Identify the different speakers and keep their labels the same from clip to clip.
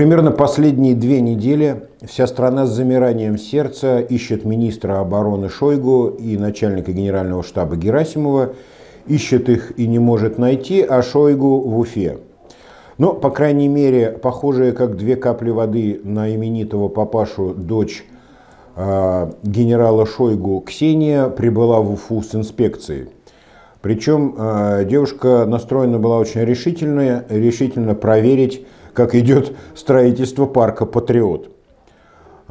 Speaker 1: Примерно последние две недели вся страна с замиранием сердца ищет министра обороны Шойгу и начальника генерального штаба Герасимова, ищет их и не может найти, а Шойгу в Уфе. Но, по крайней мере, похожая как две капли воды на именитого папашу дочь э, генерала Шойгу Ксения прибыла в Уфу с инспекцией. Причем э, девушка настроена была очень решительно, решительно проверить, как идет строительство парка «Патриот».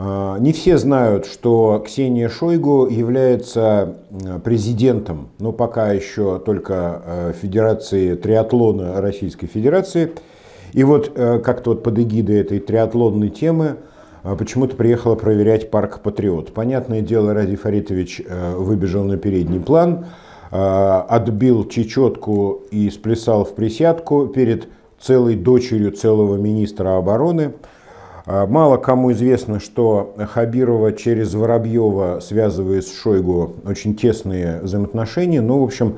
Speaker 1: А, не все знают, что Ксения Шойгу является президентом, но пока еще только э, Федерации триатлона Российской Федерации. И вот э, как-то вот под эгидой этой триатлонной темы э, почему-то приехала проверять парк «Патриот». Понятное дело, Ради Фаритович выбежал на передний план, отбил чечетку и сплясал в присядку перед целой дочерью целого министра обороны. А, мало кому известно, что Хабирова через Воробьева связывает с Шойгу очень тесные взаимоотношения. Ну, в общем,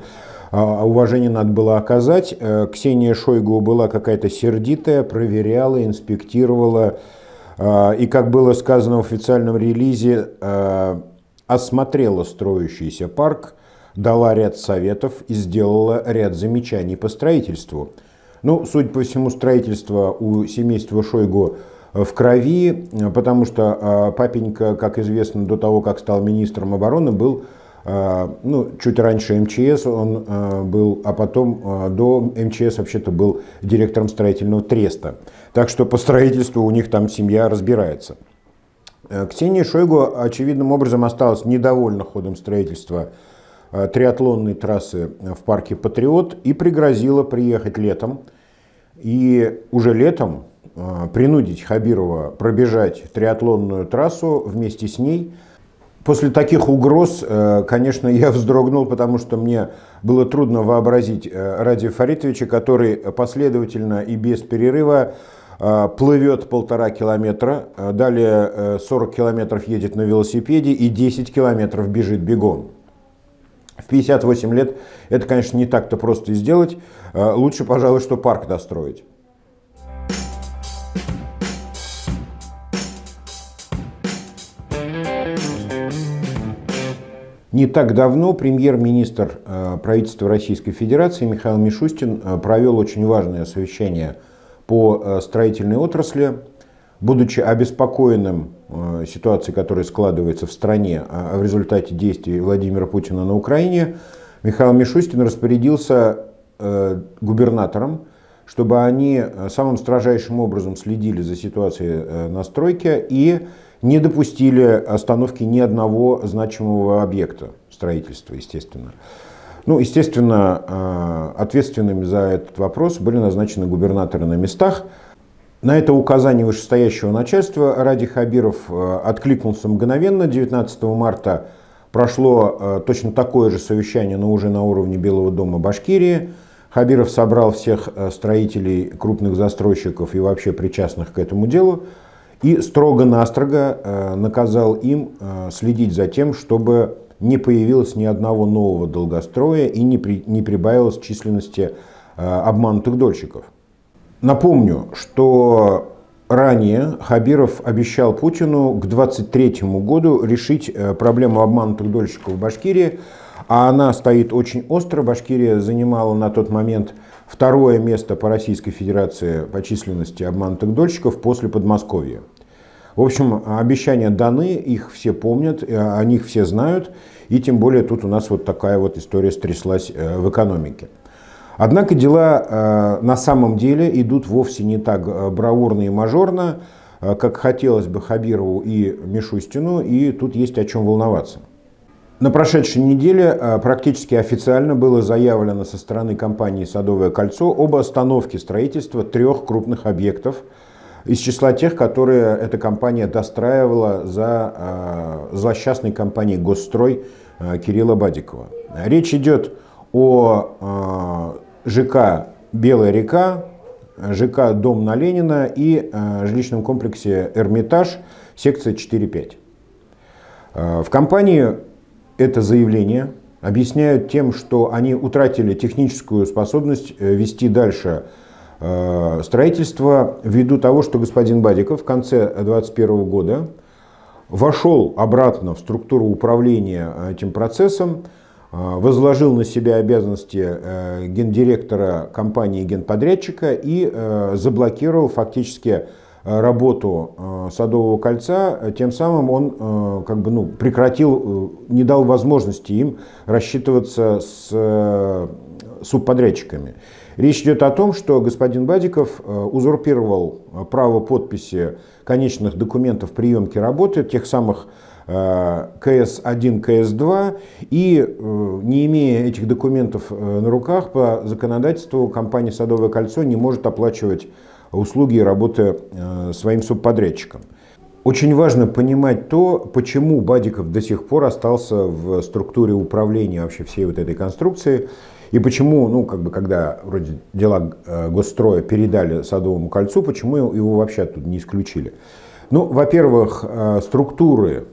Speaker 1: а, уважение надо было оказать. Э, Ксения Шойгу была какая-то сердитая, проверяла, инспектировала. А, и, как было сказано в официальном релизе, осмотрела строящийся парк, дала ряд советов и сделала ряд замечаний по строительству. Ну, судя по всему, строительство у семейства Шойгу в крови, потому что а, папенька, как известно, до того, как стал министром обороны, был ну, чуть раньше МЧС он был, а потом до МЧС вообще-то был директором строительного треста. Так что по строительству у них там семья разбирается. Э, Ксения Шойгу очевидным образом осталась недовольна ходом строительства Э, триатлонной трассы в парке «Патриот» и пригрозила приехать летом. И уже летом э, принудить Хабирова пробежать триатлонную трассу вместе с ней. После таких угроз, э, конечно, я вздрогнул, потому что мне было трудно вообразить Ради Фаритовича, который последовательно и без перерыва плывет полтора километра, далее 40 километров едет на велосипеде и 10 километров бежит бегом. В 58 лет это, конечно, не так-то просто сделать. Э, лучше, пожалуй, что парк достроить. Не так давно премьер-министр э, правительства Российской Федерации Михаил Мишустин э, провел очень важное совещание по строительной отрасли будучи обеспокоенным э, ситуацией, которая складывается в стране а, в результате действий Владимира Путина на Украине, Михаил Мишустин распорядился э, губернаторам, чтобы они э, самым строжайшим образом следили за ситуацией на стройке и не допустили остановки ни одного значимого объекта строительства, естественно. Ну, естественно, ответственными за этот вопрос были назначены губернаторы на местах. На это указание вышестоящего начальства Ради Хабиров э, откликнулся мгновенно. 19 марта прошло э, точно такое же совещание, но уже на уровне Белого дома Башкирии. Хабиров собрал всех э, строителей, крупных застройщиков и вообще причастных к этому делу и строго-настрого наказал им следить за тем, чтобы не появилось ни одного нового долгостроя и не, при, не прибавилось численности обманутых дольщиков. Напомню, что ранее Хабиров обещал Путину к 2023 году решить э, проблему обманутых дольщиков в Башкирии, а она стоит очень остро. Башкирия занимала на тот момент второе место по Российской Федерации по численности обманутых дольщиков после Подмосковья. В общем, обещания даны, их все помнят, э, о них все знают, и тем более тут у нас вот такая вот история стряслась э, в экономике. Однако дела э, на самом деле идут вовсе не так э, бравурно и мажорно, э, как хотелось бы Хабирову и Мишустину, и тут есть о чем волноваться. На прошедшей неделе практически официально было заявлено со стороны компании «Садовое кольцо» об остановке строительства трех крупных объектов из числа тех, которые эта компания достраивала за злосчастной компанией «Госстрой» Кирилла Бадикова. Речь идет о ЖК «Белая река», ЖК «Дом на Ленина» и э, жилищном комплексе «Эрмитаж», секция 4-5. Э, в компании это заявление объясняют тем, что они утратили техническую способность э, вести дальше строительства ввиду того, что господин Бадиков в конце 2021 года вошел обратно в структуру управления этим процессом, возложил на себя обязанности гендиректора компании генподрядчика и заблокировал фактически работу э, Садового кольца, тем самым он э, как бы, ну, прекратил, э, не дал возможности им рассчитываться с субподрядчиками. Речь идет о том, что господин Бадиков узурпировал право подписи конечных документов приемки работы, тех самых КС-1, КС-2, и не имея этих документов на руках, по законодательству компания «Садовое кольцо» не может оплачивать услуги и работы э, своим субподрядчикам. Очень важно понимать то, почему Бадиков до сих пор остался в структуре управления вообще всей вот этой конструкции, и почему, ну, как бы, когда вроде дела э, госстроя передали Садовому кольцу, почему его вообще тут не исключили? Ну, во-первых, э, структуры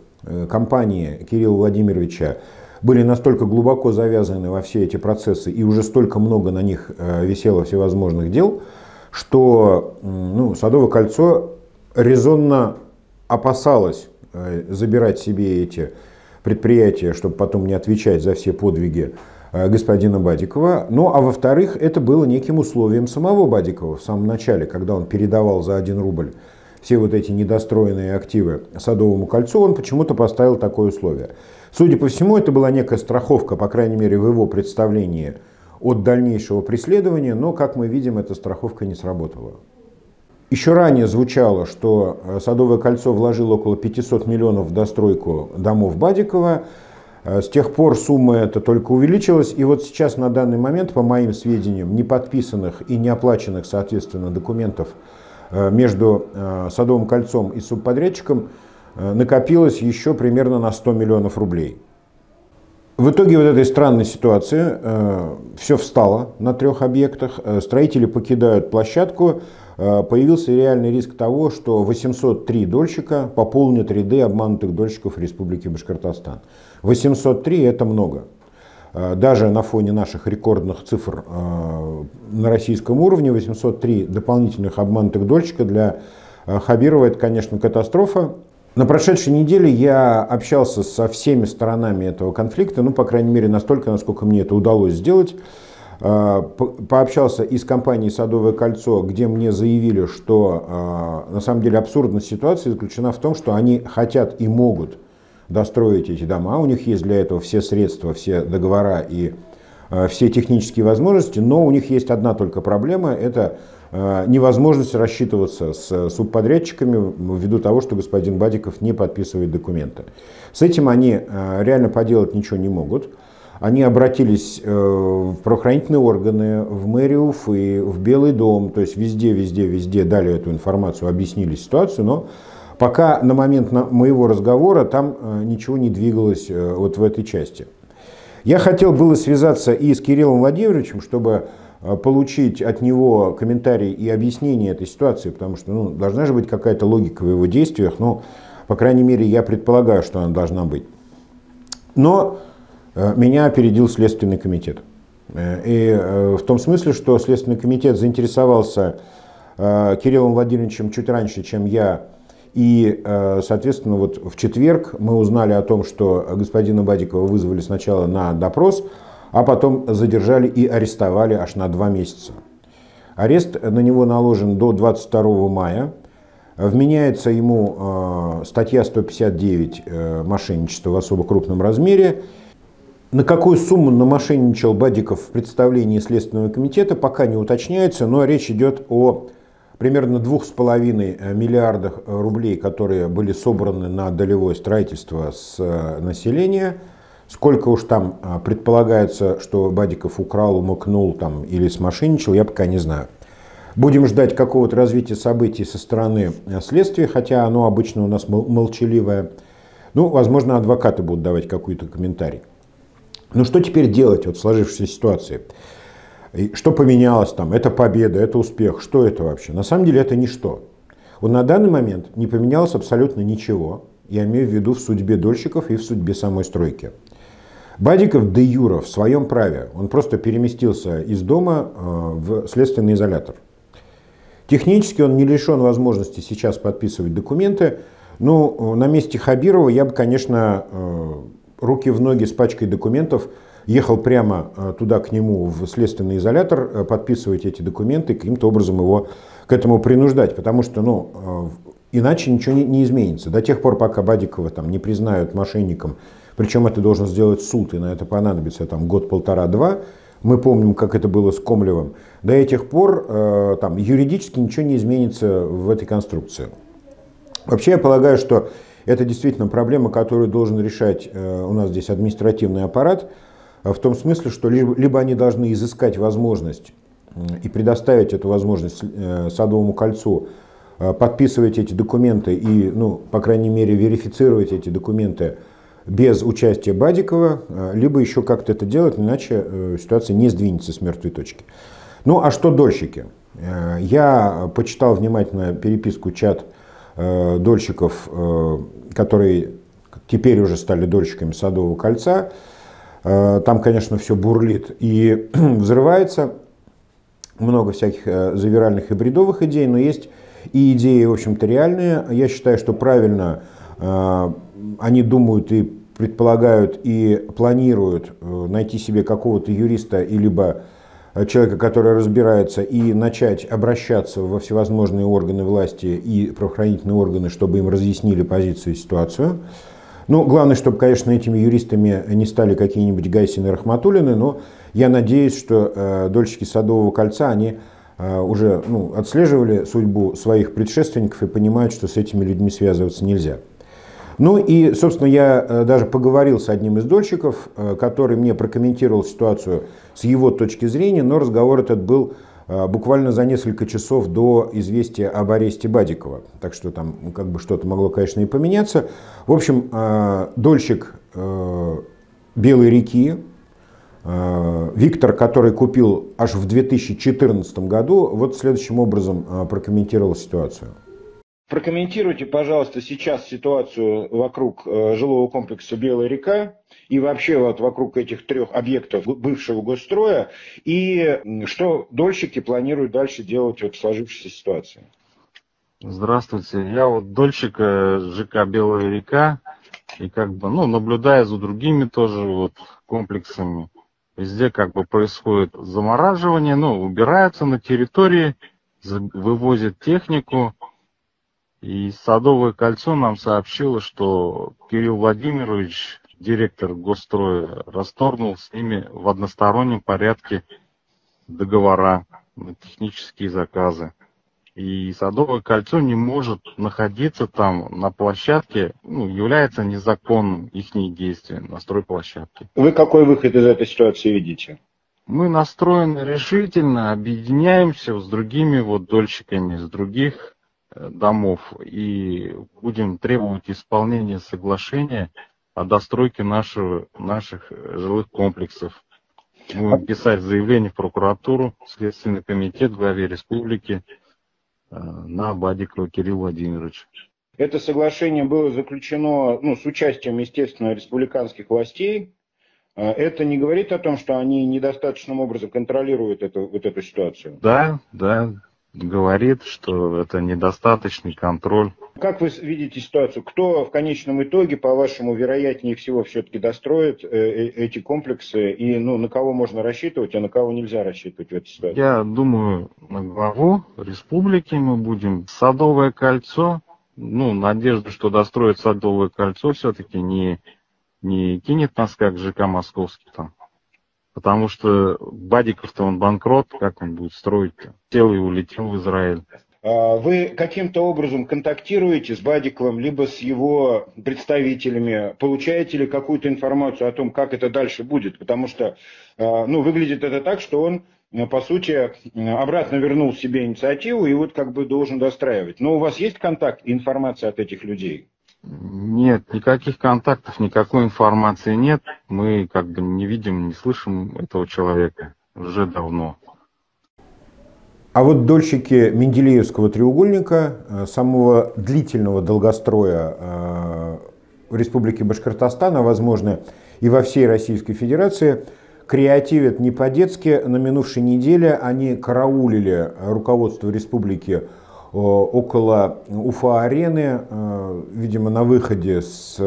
Speaker 1: компании Кирилла Владимировича были настолько глубоко завязаны во все эти процессы, и уже столько много на них висело всевозможных дел, что ну, Садовое кольцо резонно опасалось э, забирать себе эти предприятия, чтобы потом не отвечать за все подвиги э, господина Бадикова. Ну, а во-вторых, это было неким условием самого Бадикова в самом начале, когда он передавал за один рубль все вот эти недостроенные активы Садовому кольцу, он почему-то поставил такое условие. Судя по всему, это была некая страховка, по крайней мере, в его представлении – от дальнейшего преследования, но, как мы видим, эта страховка не сработала. Еще ранее звучало, что э, Садовое кольцо вложило около 500 миллионов в достройку домов Бадикова. Э, с тех пор сумма эта только увеличилась. И вот сейчас на данный момент, по моим сведениям, не подписанных и не оплаченных, соответственно, документов между Садовым кольцом и субподрядчиком накопилось еще примерно на 100 миллионов рублей. В итоге вот этой странной ситуации э, все встало на трех объектах, э, строители покидают площадку, э, появился реальный риск того, что 803 дольщика пополнят ряды обманутых дольщиков Республики Башкортостан. 803 это много. Э, даже на фоне наших рекордных цифр э, на российском уровне 803 дополнительных обманутых дольщика для э, Хабирова это, конечно, катастрофа. На прошедшей неделе я общался со всеми сторонами этого конфликта, ну, по крайней мере, настолько, насколько мне это удалось сделать. Пообщался и с компанией «Садовое кольцо», где мне заявили, что на самом деле абсурдность ситуации заключена в том, что они хотят и могут достроить эти дома, у них есть для этого все средства, все договора и а, все технические возможности, но у них есть одна только проблема – это Э, невозможность рассчитываться с субподрядчиками ввиду того, что господин Бадиков не подписывает документы. С этим они э, реально поделать ничего не могут. Они обратились э, в правоохранительные органы, в мэрию и в Белый дом, то есть везде, везде, везде дали эту информацию, объяснили ситуацию, но пока на момент моего разговора там ничего не двигалось вот в этой части. Я хотел было связаться и с Кириллом Владимировичем, чтобы Э, получить от него комментарий и объяснение этой ситуации, потому что ну, должна же быть какая-то логика в его действиях, ну, по крайней мере, я предполагаю, что она должна быть. Но э, меня опередил Следственный комитет. Э, и в том смысле, что Следственный комитет заинтересовался Кириллом Владимировичем чуть раньше, чем я, и, соответственно, вот в четверг мы узнали о том, что господина Бадикова вызвали сначала на допрос, а потом задержали и арестовали аж на два месяца. Арест на него наложен до 22 мая. Вменяется ему э, статья 159 э, «Мошенничество в особо крупном размере». На какую сумму намошенничал Бадиков в представлении Следственного комитета, пока не уточняется, но речь идет о примерно 2,5 миллиардах рублей, которые были собраны на долевое строительство с э, населения – Сколько уж там предполагается, что Бадиков украл, умыкнул там, или смошенничал, я пока не знаю. Будем ждать какого-то развития событий со стороны э, следствия, хотя оно обычно у нас молчаливое. Ну, возможно, адвокаты будут давать какой-то комментарий. Ну, что теперь делать вот в сложившейся ситуации? Что поменялось там? Это победа, это успех. Что это вообще? На самом деле это ничто. Вот на данный момент не поменялось абсолютно ничего. Я имею в виду в судьбе дольщиков и в судьбе самой стройки. Бадиков де юра в своем праве, он просто переместился из дома э, в следственный изолятор. Технически он не лишен возможности сейчас подписывать документы. Ну, на месте Хабирова я бы, конечно, э, руки в ноги с пачкой документов ехал прямо э, туда к нему в следственный изолятор, э, подписывать эти документы, каким-то образом его к этому принуждать, потому что, ну, иначе ничего не, не изменится. До тех пор, пока Бадикова там не признают мошенником, причем это должен сделать суд, и на это понадобится там год-полтора-два, мы помним, как это было с Комлевым, до этих пор э, там, юридически ничего не изменится в этой конструкции. Вообще я полагаю, что это действительно проблема, которую должен решать э, у нас здесь административный аппарат, э, в том смысле, что либо, либо они должны изыскать возможность и предоставить эту возможность Садовому кольцу подписывать эти документы и, ну, по крайней мере, верифицировать эти документы без участия Бадикова, либо еще как-то это делать, иначе ситуация не сдвинется с мертвой точки. Ну а что дольщики? Э, я почитал внимательно переписку чат э, дольщиков, э, которые теперь уже стали дольщиками Садового кольца. Там, конечно, все бурлит и взрывается. Много всяких завиральных и бредовых идей, но есть и идеи, в общем-то, реальные. Я считаю, что правильно они думают и предполагают и планируют найти себе какого-то юриста и либо Э, человека, который разбирается, и начать обращаться во всевозможные органы власти и правоохранительные органы, чтобы им разъяснили позицию и ситуацию. Ну, главное, чтобы, конечно, этими юристами не стали какие-нибудь Гайсины и Рахматуллины, но я надеюсь, что э, дольщики Садового кольца, они э, уже ну, отслеживали судьбу своих предшественников и понимают, что с этими людьми связываться нельзя. Ну и, собственно, я э, даже поговорил с одним из дольщиков, э, который мне прокомментировал ситуацию с его точки зрения, но разговор этот был буквально за несколько часов до известия об аресте Бадикова. Так что там как бы что-то могло, конечно, и поменяться. В общем, дольщик Белой реки, Виктор, который купил аж в 2014 году, вот следующим образом прокомментировал ситуацию.
Speaker 2: Прокомментируйте, пожалуйста, сейчас ситуацию вокруг э, жилого комплекса «Белая река» и вообще вот вокруг этих трех объектов бывшего госстроя, и что дольщики планируют дальше делать вот в сложившейся ситуации.
Speaker 3: Здравствуйте, я вот дольщик э, ЖК «Белая река», и как бы, ну, наблюдая за другими тоже вот комплексами, везде как бы происходит замораживание, ну, убираются на территории, вывозят технику, и Садовое кольцо нам сообщило, что Кирилл Владимирович, директор госстроя, расторгнул с ними в одностороннем порядке договора на технические заказы. И Садовое кольцо не может находиться там на площадке, ну, является незаконным их действия на стройплощадке.
Speaker 2: Вы какой выход из этой ситуации видите?
Speaker 3: Мы настроены решительно, объединяемся с другими вот дольщиками, с других домов и будем требовать исполнения соглашения о достройке нашего, наших э, жилых комплексов. Будем писать заявление в прокуратуру, Следственный комитет главе республики э, на Бадикова Кирилла Владимировича.
Speaker 2: Это соглашение было заключено ну, с участием, естественно, республиканских властей. Это не говорит о том, что они недостаточным образом контролируют эту, вот эту ситуацию?
Speaker 3: Да, да, говорит, что это недостаточный контроль.
Speaker 2: Как вы видите ситуацию? Кто в конечном итоге, по-вашему, вероятнее всего все-таки достроит э, э, эти комплексы? И ну, на кого можно рассчитывать, а на кого нельзя рассчитывать в этой ситуации?
Speaker 3: Я думаю, на главу республики мы будем. Садовое кольцо, ну, надежда, что достроит Садовое кольцо, все-таки не, не кинет нас, как ЖК Московский там. Потому что Бадиков-то он банкрот, как он будет строить-то? Сел и улетел в Израиль.
Speaker 2: А вы каким-то образом контактируете с Бадиковым, либо с его представителями, получаете ли какую-то информацию о том, как это дальше будет? Потому что а, ну, выглядит это так, что он, по сути, обратно вернул себе инициативу и вот как бы должен достраивать. Но у вас есть контакт и информация от этих людей?
Speaker 3: Нет, никаких контактов, никакой информации нет. Мы как бы не видим, не слышим этого человека уже давно.
Speaker 1: А вот дольщики Менделеевского треугольника, э, самого длительного долгостроя э, в Республике Башкортостан, а возможно и во всей Российской Федерации, креативят не по-детски. На минувшей неделе они караулили руководство республики около Уфа-арены, видимо, на выходе с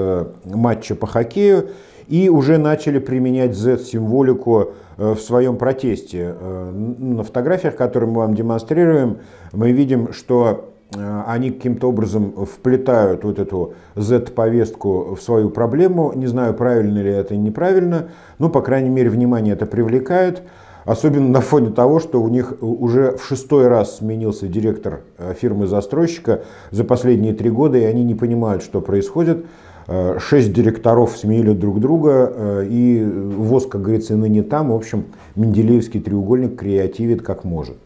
Speaker 1: матча по хоккею, и уже начали применять Z-символику в своем протесте. На фотографиях, которые мы вам демонстрируем, мы видим, что Э, они каким-то образом вплетают вот эту Z-повестку в свою проблему. Не знаю, правильно ли это или неправильно, но, по крайней мере, внимание это привлекает. Особенно на фоне того, что у них уже в шестой раз сменился директор э, фирмы-застройщика за последние три года, и они не понимают, что происходит. Э, шесть директоров сменили друг друга, и ВОЗ, как говорится, ныне там. В общем, Менделеевский треугольник креативит как может.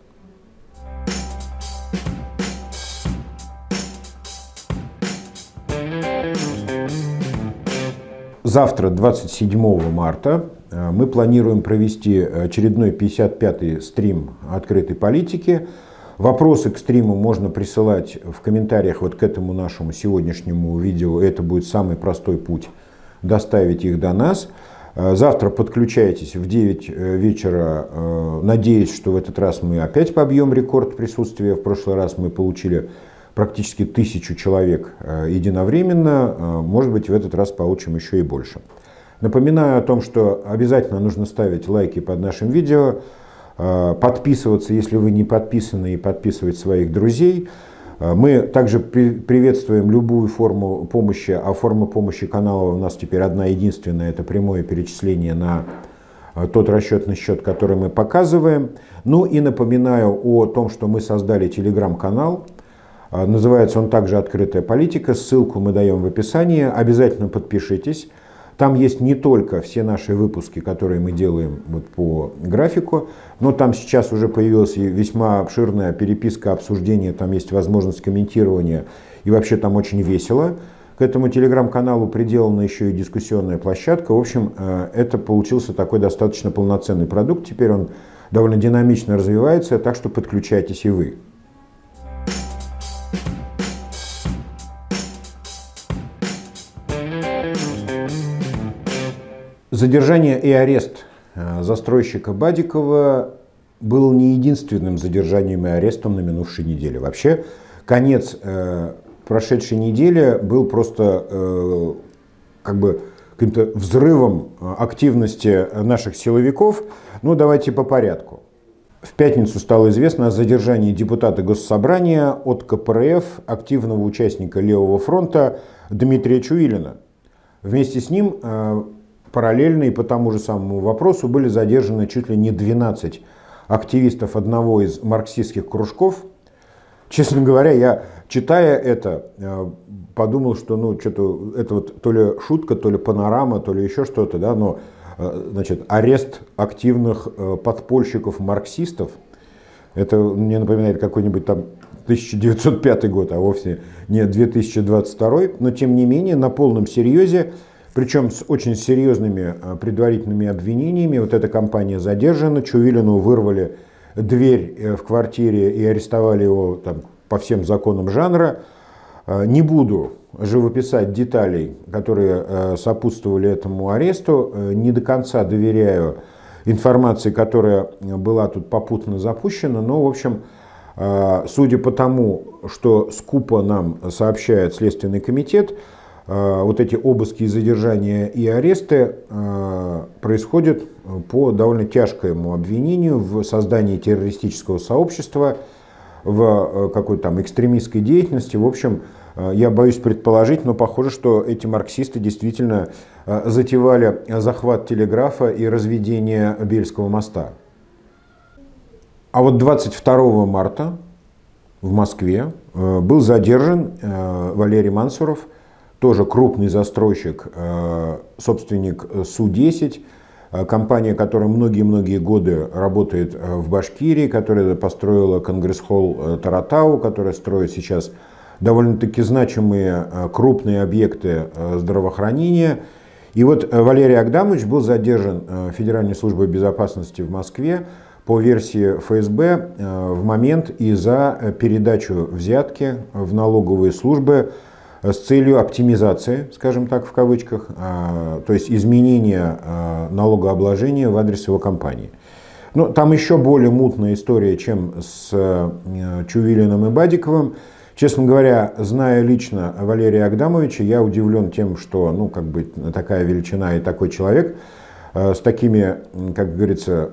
Speaker 1: Завтра, 27 марта, э, мы планируем провести очередной 55-й стрим открытой политики. Вопросы к стриму можно присылать в комментариях вот к этому нашему сегодняшнему видео. Это будет самый простой путь доставить их до нас. Э, завтра подключайтесь в 9 э, вечера. Надеюсь, что в этот раз мы опять побьем рекорд присутствия. В прошлый раз мы получили практически тысячу человек э, единовременно, э, может быть в этот раз получим еще и больше. Напоминаю о том, что обязательно нужно ставить лайки под нашим видео, э, подписываться, если вы не подписаны, и подписывать своих друзей. Мы также приветствуем любую форму помощи, а форма помощи канала у нас теперь одна единственная, это прямое перечисление на тот расчетный счет, который мы показываем. Ну и напоминаю о том, что мы создали телеграм-канал, называется он также «Открытая политика». Ссылку мы даем в описании. Обязательно подпишитесь. Там есть не только все наши выпуски, которые мы делаем вот по графику, но там сейчас уже появилась весьма обширная переписка, обсуждение, там есть возможность комментирования, и вообще там очень весело. К этому телеграм-каналу приделана еще и дискуссионная площадка. В общем, э, это получился такой достаточно полноценный продукт. Теперь он довольно динамично развивается, так что подключайтесь и вы. Задержание и арест э, застройщика Бадикова был не единственным задержанием и арестом на минувшей неделе. Вообще, конец э, прошедшей недели был просто э, как бы каким-то взрывом активности наших силовиков. Ну, давайте по порядку. В пятницу стало известно о задержании депутата Госсобрания от КПРФ, активного участника Левого фронта Дмитрия Чуилина. Вместе с ним параллельно и по тому же самому вопросу были задержаны чуть ли не 12 активистов одного из марксистских кружков. Честно говоря, я, читая это, э, подумал, что ну, что-то это вот то ли шутка, то ли панорама, то ли еще что-то, да, но э, значит, арест активных э, подпольщиков-марксистов, это мне напоминает какой-нибудь там 1905 год, а вовсе не 2022, но тем не менее на полном серьезе причем с очень серьезными а, предварительными обвинениями. Вот эта компания задержана, Чувилину вырвали дверь э, в квартире и арестовали его там, по всем законам жанра. А, не буду живописать деталей, которые э, сопутствовали этому аресту. Э, не до конца доверяю информации, которая была тут попутно запущена, но, в общем, судя по тому, что скупо нам сообщает Следственный комитет, Э, вот эти обыски, задержания и аресты э, происходят по довольно тяжкому обвинению в создании террористического сообщества, в э, какой-то там экстремистской деятельности. В общем, я боюсь предположить, но похоже, что эти марксисты действительно затевали захват телеграфа и разведение Бельского моста. А вот 22 марта в Москве был задержан Валерий Мансуров – тоже крупный застройщик, э, собственник Су-10, э, компания, которая многие-многие годы работает э, в Башкирии, которая построила Конгресс-холл Таратау, которая строит сейчас довольно-таки значимые крупные объекты здравоохранения. И вот Валерий Агдамович был задержан Федеральной службой безопасности в Москве по версии ФСБ в момент и за передачу взятки в налоговые службы с целью оптимизации, скажем так, в кавычках, то есть изменения налогообложения в адрес его компании. Ну, там еще более мутная история, чем с Чувилиным и Бадиковым. Честно говоря, зная лично Валерия Агдамовича, я удивлен тем, что ну, как бы такая величина и такой человек э, с такими, как говорится,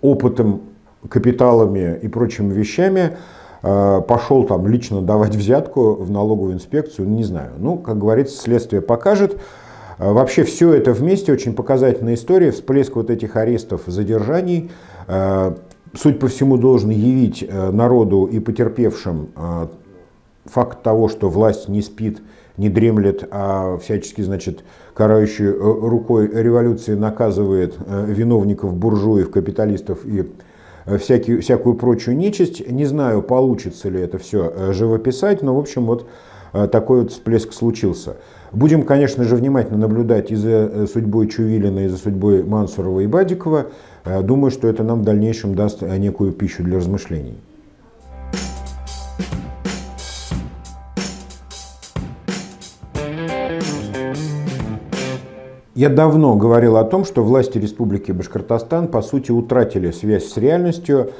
Speaker 1: опытом, капиталами и прочими вещами э, пошел там лично давать взятку в налоговую инспекцию, не знаю. Ну, как говорится, следствие покажет. Э, вообще все это вместе очень показательная история, всплеск вот этих арестов, задержаний. Суть по всему должен явить народу и потерпевшим факт того, что власть не спит, не дремлет, а всячески, значит, карающей э, рукой революции наказывает э, виновников, буржуев, капиталистов и э, всякий, всякую прочую нечисть. Не знаю, получится ли это все живописать, но, в общем, вот такой вот всплеск случился. Будем, конечно же, внимательно наблюдать и за судьбой Чувилина, и за судьбой Мансурова и Бадикова. Думаю, что это нам в дальнейшем даст некую пищу для размышлений. Я давно говорил о том, что власти Республики Башкортостан по сути утратили связь с реальностью,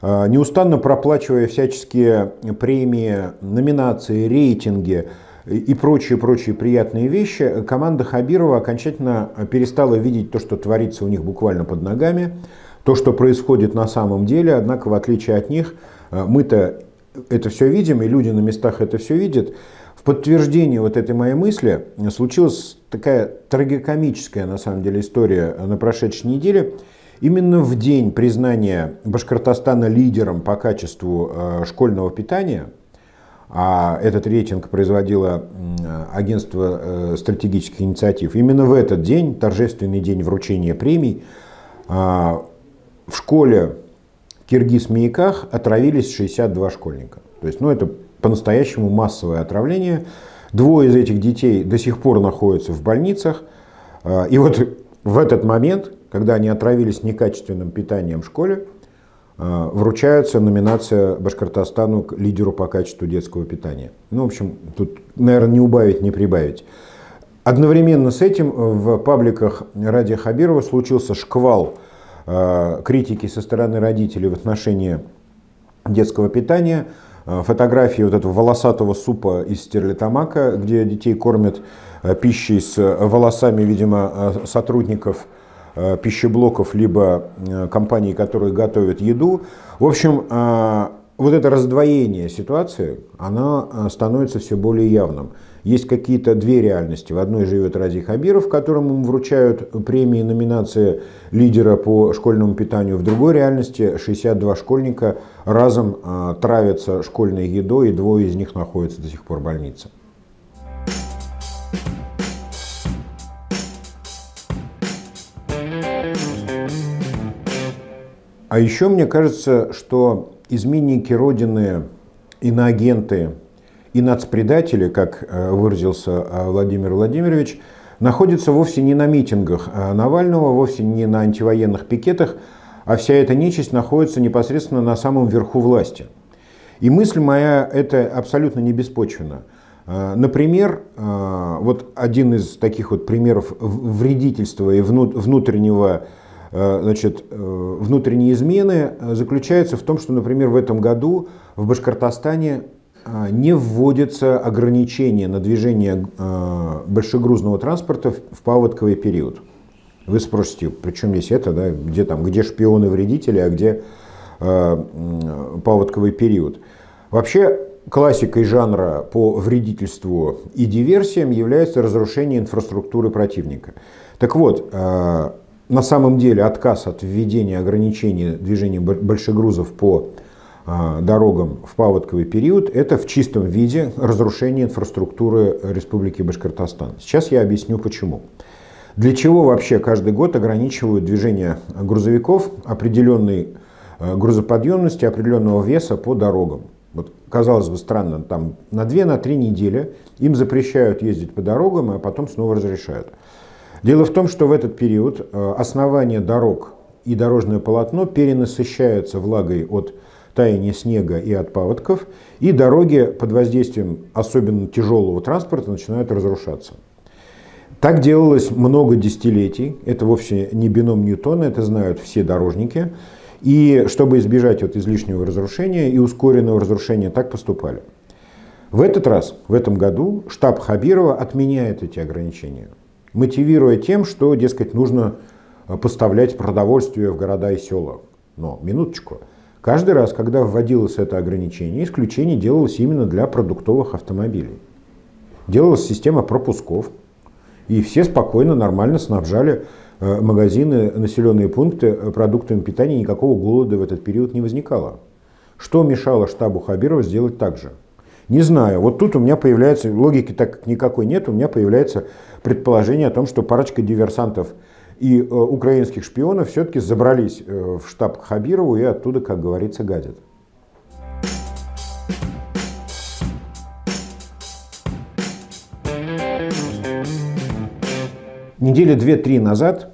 Speaker 1: а, неустанно проплачивая всяческие премии, номинации, рейтинги и прочие-прочие приятные вещи, команда Хабирова окончательно перестала видеть то, что творится у них буквально под ногами, то, что происходит на самом деле, однако в отличие от них а, мы-то это все видим, и люди на местах это все видят, подтверждение вот этой моей мысли случилась такая трагикомическая, на самом деле, история на прошедшей неделе. Именно в день признания Башкортостана лидером по качеству э, школьного питания, а этот рейтинг производило агентство э, стратегических инициатив, именно в этот день, торжественный день вручения премий, э, в школе в Киргиз-Мияках отравились 62 школьника. То есть, ну, это по-настоящему массовое отравление. Двое из этих детей до сих пор находятся в больницах. А, и вот в этот момент, когда они отравились некачественным питанием в школе, а, вручается номинация Башкортостану к лидеру по качеству детского питания. Ну, в общем, тут, наверное, не убавить, не прибавить. Одновременно с этим в пабликах Ради Хабирова случился шквал а, критики со стороны родителей в отношении детского питания – Э, фотографии вот этого волосатого супа из стерлитамака, где детей кормят э, пищей с волосами, видимо, э, сотрудников пищеблоков, либо компаний, которые готовят еду. В общем, вот это раздвоение ситуации, она становится все более явным есть какие-то две реальности. В одной живет Ради Хабиров, которому вручают премии и номинации лидера по школьному питанию. В другой реальности 62 школьника разом а, травятся школьной едой, и двое из них находятся до сих пор в больнице. А еще мне кажется, что изменники Родины, иноагенты, и нацпредатели, как э, выразился э, Владимир Владимирович, находятся вовсе не на митингах а Навального, вовсе не на антивоенных пикетах, а вся эта нечисть находится непосредственно на самом верху власти. И мысль моя это абсолютно не беспочвена. Э, например, вот один из таких вот примеров вредительства и внутреннего значит, внутренней измены заключается в том, что, например, в этом году в Башкортостане не вводится ограничение на движение большегрузного транспорта в паводковый период. Вы спросите, причем здесь это, да, где там, где шпионы-вредители, а где э, паводковый период. Вообще классикой жанра по вредительству и диверсиям является разрушение инфраструктуры противника. Так вот, э, на самом деле отказ от введения ограничений движения большегрузов по а, дорогам в паводковый период, это в чистом виде разрушение инфраструктуры Республики Башкортостан. Сейчас я объясню почему. Для чего вообще каждый год ограничивают движение грузовиков определенной а, грузоподъемности, определенного веса по дорогам? Вот, казалось бы, странно, там на 2-3 на недели им запрещают ездить по дорогам, а потом снова разрешают. Дело в том, что в этот период а, основание дорог и дорожное полотно перенасыщаются влагой от таяния снега и от паводков, и дороги под воздействием особенно тяжелого транспорта начинают разрушаться. Так делалось много десятилетий. Это вовсе не бином Ньютона, это знают все дорожники. И чтобы избежать вот излишнего разрушения и ускоренного разрушения, так поступали. В этот раз, в этом году, штаб Хабирова отменяет эти ограничения, мотивируя тем, что, дескать, нужно поставлять продовольствие в города и села. Но, минуточку, каждый раз, когда вводилось это ограничение, исключение делалось именно для продуктовых автомобилей. Делалась система пропусков, и все спокойно, нормально снабжали э, магазины, населенные пункты э, продуктами питания, никакого голода в этот период не возникало. Что мешало штабу Хабирова сделать так же? Не знаю. Вот тут у меня появляется, логики так никакой нет, у меня появляется предположение о том, что парочка диверсантов и э, украинских шпионов все-таки забрались э, в штаб к Хабирову и оттуда, как говорится, гадят. Недели две-три назад,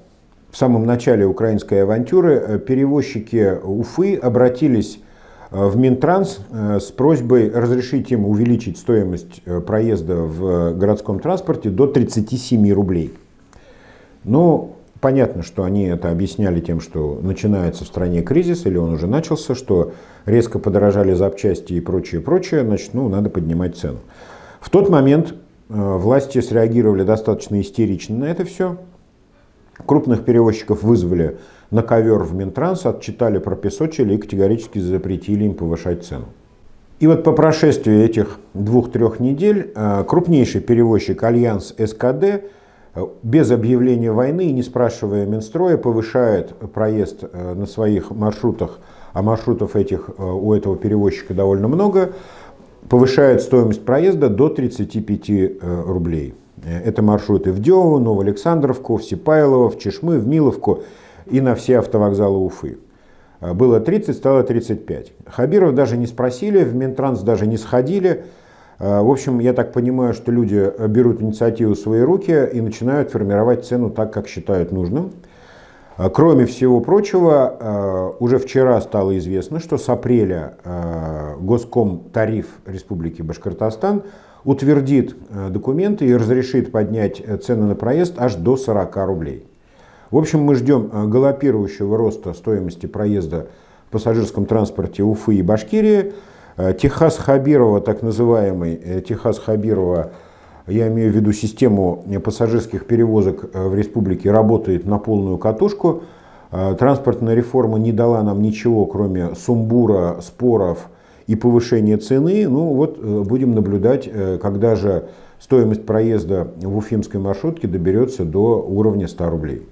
Speaker 1: в самом начале украинской авантюры, э, перевозчики Уфы обратились в Минтранс э, с просьбой разрешить им увеличить стоимость проезда в городском транспорте до 37 рублей. Ну, понятно, что они это объясняли тем, что начинается в стране кризис, или он уже начался, что резко подорожали запчасти и прочее, прочее, значит, ну, надо поднимать цену. В тот момент Э, власти среагировали достаточно истерично на это все. Крупных перевозчиков вызвали на ковер в Минтранс, отчитали, пропесочили и категорически запретили им повышать цену. И вот по прошествии этих двух-трех недель э, крупнейший перевозчик Альянс СКД э, без объявления войны и не спрашивая Минстроя повышает проезд на своих маршрутах, а маршрутов этих у этого перевозчика довольно много, повышает стоимость проезда до 35 э, рублей. Э, это маршруты в Дёму, Новоалександровку, в Сипайлово, в Чешмы, в Миловку и на все автовокзалы Уфы. Э, было 30, стало 35. Хабиров даже не спросили, в Минтранс даже не сходили. В общем, я так понимаю, что люди берут инициативу в свои руки и начинают формировать цену так, как считают нужным. Кроме всего прочего, уже вчера стало известно, что с апреля Госком тариф Республики Башкортостан утвердит документы и разрешит поднять цены на проезд аж до 40 рублей. В общем, мы ждем галопирующего роста стоимости проезда в пассажирском транспорте Уфы и Башкирии. Техас Хабирова, так называемый э, Техас Хабирова, я имею в виду систему пассажирских перевозок э, в республике, работает на полную катушку. Э, транспортная реформа не дала нам ничего, кроме сумбура, споров и повышения цены. Ну вот э, будем наблюдать, когда же стоимость проезда в уфимской маршрутке доберется до уровня 100 рублей.